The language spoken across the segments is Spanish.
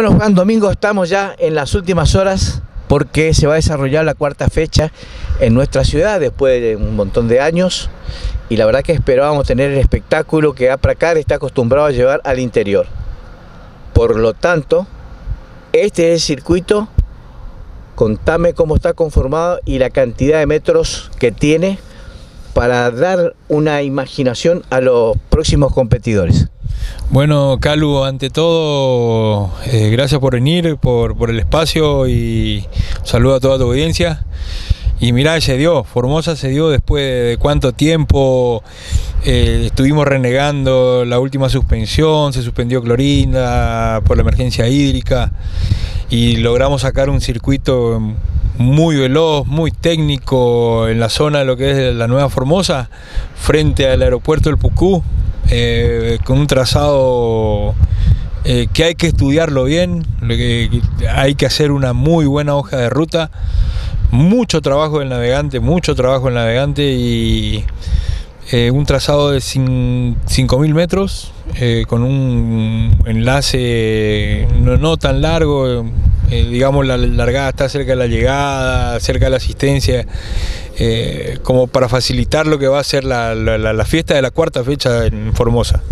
Bueno, Juan Domingo, estamos ya en las últimas horas porque se va a desarrollar la cuarta fecha en nuestra ciudad después de un montón de años y la verdad que esperábamos tener el espectáculo que Apracar está acostumbrado a llevar al interior. Por lo tanto, este es el circuito, contame cómo está conformado y la cantidad de metros que tiene para dar una imaginación a los próximos competidores. Bueno, Calu, ante todo, eh, gracias por venir, por, por, el espacio y saludo a toda tu audiencia. Y mirá, se dio, Formosa se dio después de cuánto tiempo eh, estuvimos renegando la última suspensión, se suspendió Clorinda por la emergencia hídrica y logramos sacar un circuito muy veloz, muy técnico en la zona de lo que es la Nueva Formosa, frente al aeropuerto del Pucú, eh, con un trazado eh, que hay que estudiarlo bien, hay que hacer una muy buena hoja de ruta, mucho trabajo del navegante, mucho trabajo del navegante y eh, un trazado de 5.000 metros con un enlace no, no tan largo, eh, digamos, la largada está cerca de la llegada, cerca de la asistencia, eh, como para facilitar lo que va a ser la, la, fiesta de la cuarta fecha en Formosa.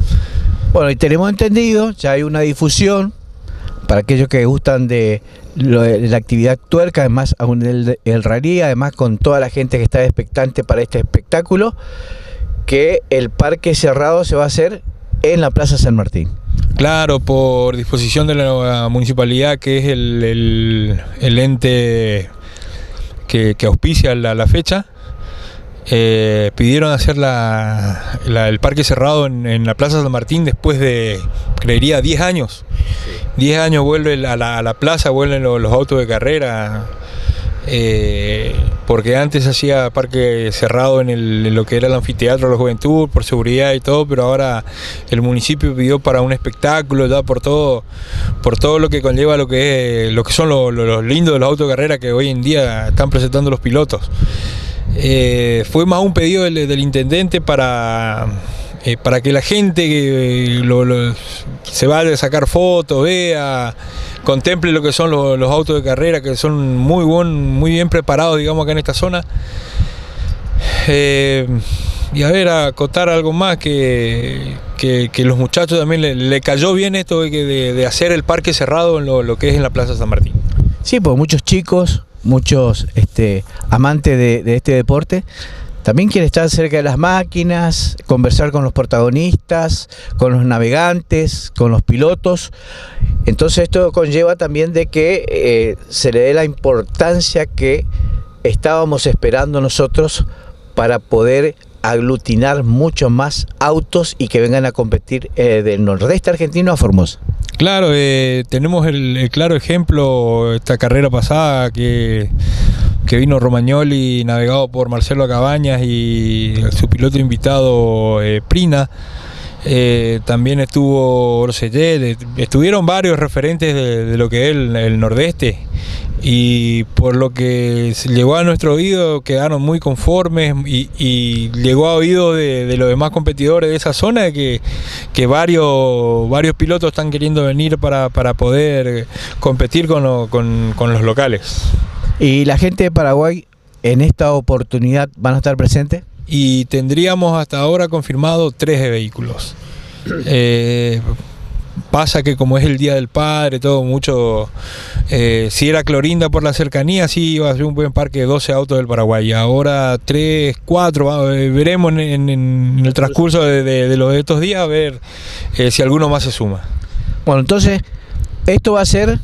Bueno, y tenemos entendido, ya hay una difusión para aquellos que gustan de, la actividad tuerca, además aún el, el rally, además con toda la gente que está expectante para este espectáculo, que el parque cerrado se va a hacer en la Plaza San Martín. Claro, por disposición de la municipalidad, que es el, ente que, auspicia la, fecha, eh, pidieron hacer el parque cerrado en, la Plaza San Martín después de, creería, 10 años. 10 años vuelve a la, plaza, vuelven los autos de carrera. Eh, porque antes hacía parque cerrado en, lo que era el anfiteatro de la juventud por seguridad y todo, pero ahora el municipio pidió para un espectáculo, ya por todo, por todo lo que conlleva lo que son los, lindos de de carrera que hoy en día están presentando los pilotos. Eh, fue más un pedido del, intendente para, eh, para que la gente que se vaya a sacar fotos, vea contemple lo que son los, autos de carrera, que son muy, buen, muy bien preparados, digamos, acá en esta zona. Eh, y a ver, acotar algo más, que, que, los muchachos también le, cayó bien esto de, hacer el parque cerrado en lo, que es en la Plaza San Martín. Sí, pues muchos chicos, muchos este, amantes de este deporte también quiere estar cerca de las máquinas, conversar con los protagonistas, con los navegantes, con los pilotos. Entonces esto conlleva también de que eh, se le dé la importancia que estábamos esperando nosotros para poder aglutinar muchos más autos y que vengan a competir eh, del nordeste argentino a Formosa. Claro, eh, tenemos el, claro ejemplo esta carrera pasada que que vino Romagnoli navegado por Marcelo Cabañas y su piloto invitado eh, Prina. Eh, también estuvo Orsellet, estuvieron varios referentes de, lo que es el, nordeste y por lo que llegó a nuestro oído quedaron muy conformes y, llegó a oído de, los demás competidores de esa zona que, que varios, varios pilotos están queriendo venir para, poder competir con, con los locales. ¿Y la gente de Paraguay en esta oportunidad van a estar presentes? Y tendríamos hasta ahora confirmado tres vehículos. Eh, pasa que como es el Día del Padre, todo mucho, eh, si era Clorinda por la cercanía, sí iba a ser un buen parque de 12 autos del Paraguay. Ahora 3, 4, eh, veremos en, el transcurso de, los de estos días a ver si alguno más se suma. Bueno, entonces, esto va a ser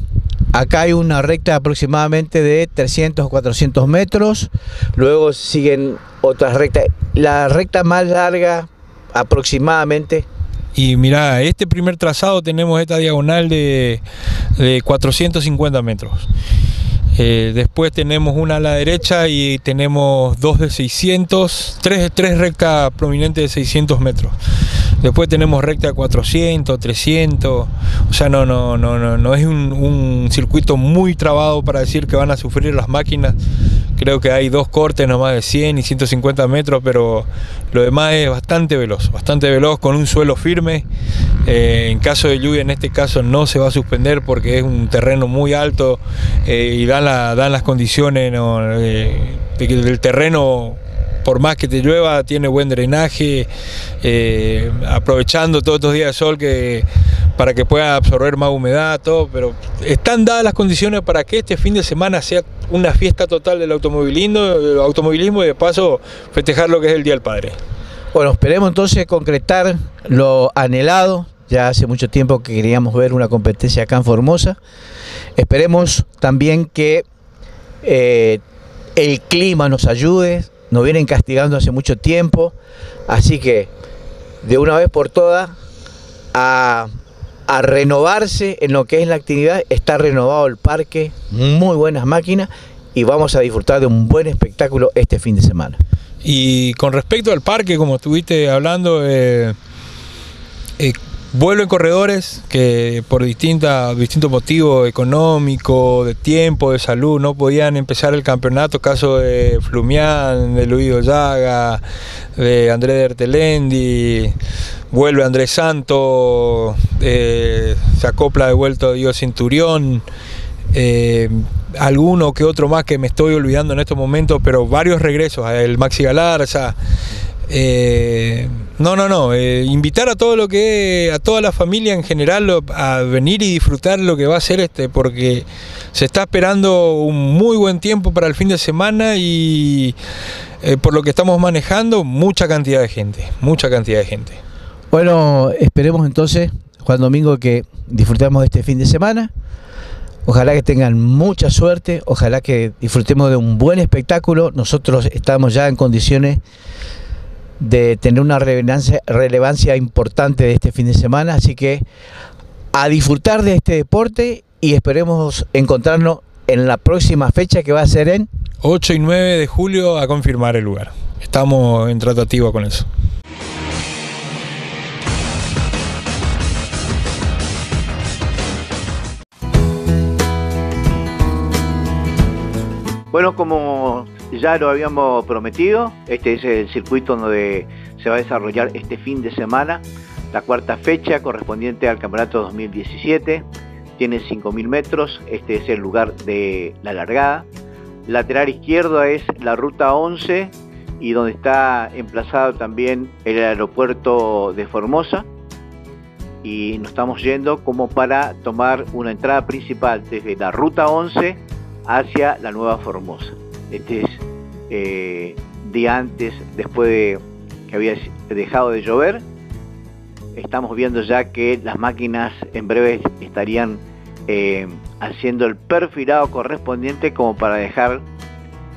Acá hay una recta aproximadamente de 300 o 400 metros, luego siguen otras rectas. La recta más larga aproximadamente y mira, este primer trazado tenemos esta diagonal de, de 450 metros. Eh, después tenemos una a la derecha y tenemos dos de 600, tres, tres rectas prominentes de 600 metros. Después tenemos recta de 400, 300. O sea, no, no, no, no, no es un, circuito muy trabado para decir que van a sufrir las máquinas. Creo que hay dos cortes nomás de 100 y 150 metros, pero lo demás es bastante veloz, bastante veloz con un suelo firme Eh, en caso de lluvia, en este caso no se va a suspender porque es un terreno muy alto eh, y dan, las condiciones eh, del terreno por más que te llueva, tiene buen drenaje, aprovechando todos estos días de sol que, para que pueda absorber más humedad, todo, pero están dadas las condiciones para que este fin de semana sea una fiesta total del automovilismo, automovilismo y de paso festejar lo que es el Día del Padre. Bueno, esperemos entonces concretar lo anhelado. Ya hace mucho tiempo que queríamos ver una competencia acá en Formosa. Esperemos también que eh, el clima nos ayude. Nos vienen castigando hace mucho tiempo. Así que de una vez por todas a, renovarse en lo que es la actividad. Está renovado el parque, muy buenas máquinas y vamos a disfrutar de un buen espectáculo este fin de semana. Y con respecto al parque, como estuviste hablando, eh, eh, vuelven corredores que por distintos motivos económicos, de tiempo, de salud, no podían empezar el campeonato. Caso de Flumián, de Luis Llaga, de Andrés Ertelendi, vuelve Andrés Santo, eh, se acopla de vuelta Dios Cinturión. Eh, alguno que otro más que me estoy olvidando en estos momentos, pero varios regresos, el Maxi Galarza. Eh, no, no, no. Eh, invitar a todo lo que a toda la familia en general a venir y disfrutar lo que va a ser este, porque se está esperando un muy buen tiempo para el fin de semana y por lo que estamos manejando, mucha cantidad de gente, mucha cantidad de gente. Bueno, esperemos entonces, Juan Domingo, que disfrutemos de este fin de semana Ojalá que tengan mucha suerte, ojalá que disfrutemos de un buen espectáculo. Nosotros estamos ya en condiciones de tener una relevancia, importante de este fin de semana, así que a disfrutar de este deporte y esperemos encontrarnos en la próxima fecha que va a ser en 8 y 9 de julio a confirmar el lugar. Estamos en tratativa con eso. Bueno, como ya lo habíamos prometido, este es el circuito donde se va a desarrollar este fin de semana, la cuarta fecha correspondiente al campeonato 2017. Tiene 5.000 metros, este es el lugar de la largada. Lateral izquierdo es la ruta 11 y donde está emplazado también el aeropuerto de Formosa. Y nos estamos yendo como para tomar una entrada principal desde la ruta 11 hacia la nueva Formosa. Este es eh, de antes, después de que había dejado de llover. Estamos viendo ya que las máquinas en breve estarían eh, haciendo el perfilado correspondiente como para dejar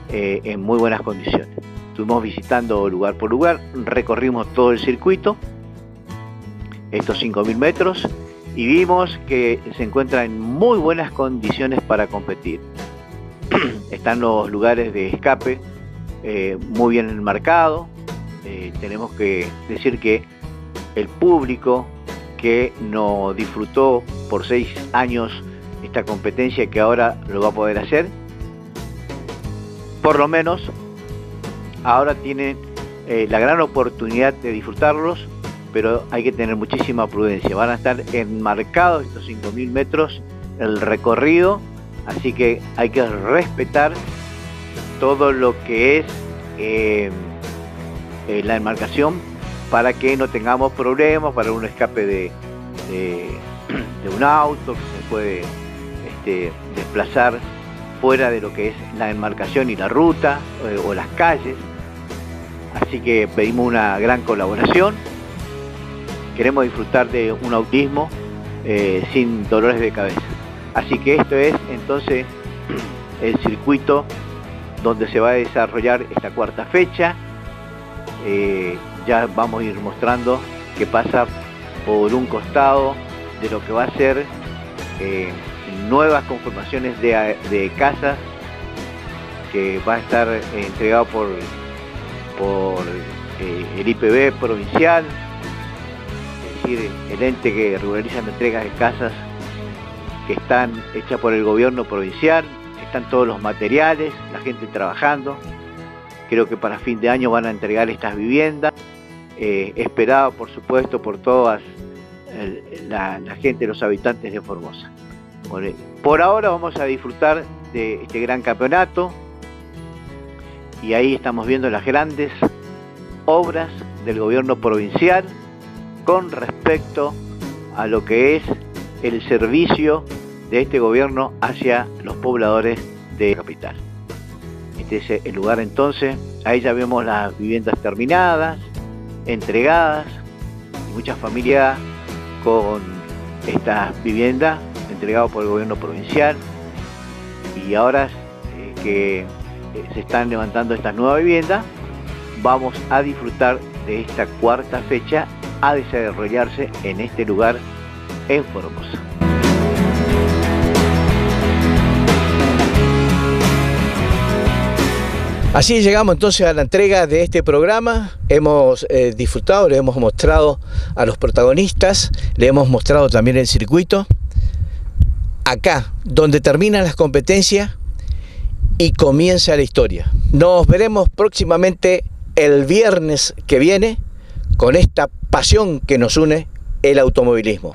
eh, en muy buenas condiciones. Estuvimos visitando lugar por lugar, recorrimos todo el circuito, estos 5.000 metros, y vimos que se encuentra en muy buenas condiciones para competir. están los lugares de escape eh, muy bien enmarcados. Eh, tenemos que decir que el público que no disfrutó por seis años esta competencia que ahora lo va a poder hacer, por lo menos ahora tienen eh, la gran oportunidad de disfrutarlos, pero hay que tener muchísima prudencia. Van a estar enmarcados estos 5.000 metros el recorrido Así que hay que respetar todo lo que es eh, eh, la enmarcación para que no tengamos problemas para un escape de, un auto que se puede este, desplazar fuera de lo que es la enmarcación y la ruta eh, o las calles. Así que pedimos una gran colaboración. Queremos disfrutar de un autismo sin dolores de cabeza. Así que esto es entonces el circuito donde se va a desarrollar esta cuarta fecha. Eh, ya vamos a ir mostrando que pasa por un costado de lo que va a ser eh, nuevas conformaciones de, casas que va a estar entregado por, por eh, el IPB provincial, es decir, el ente que regulariza la entrega de casas que están hechas por el gobierno provincial, están todos los materiales, la gente trabajando. Creo que para fin de año van a entregar estas viviendas, eh, esperado por supuesto por todas la, gente, los habitantes de Formosa. Por, ahora vamos a disfrutar de este gran campeonato y ahí estamos viendo las grandes obras del gobierno provincial con respecto a lo que es el servicio de este gobierno hacia los pobladores de la capital. Este es el lugar entonces, ahí ya vemos las viviendas terminadas, entregadas, muchas familias con esta vivienda entregado por el gobierno provincial y ahora eh, que eh, se están levantando estas nuevas viviendas, vamos a disfrutar de esta cuarta fecha a desarrollarse en este lugar en Formosa. Así llegamos entonces a la entrega de este programa. Hemos eh, disfrutado, le hemos mostrado a los protagonistas, le hemos mostrado también el circuito. Acá, donde terminan las competencias y comienza la historia. Nos veremos próximamente el viernes que viene con esta pasión que nos une el automovilismo.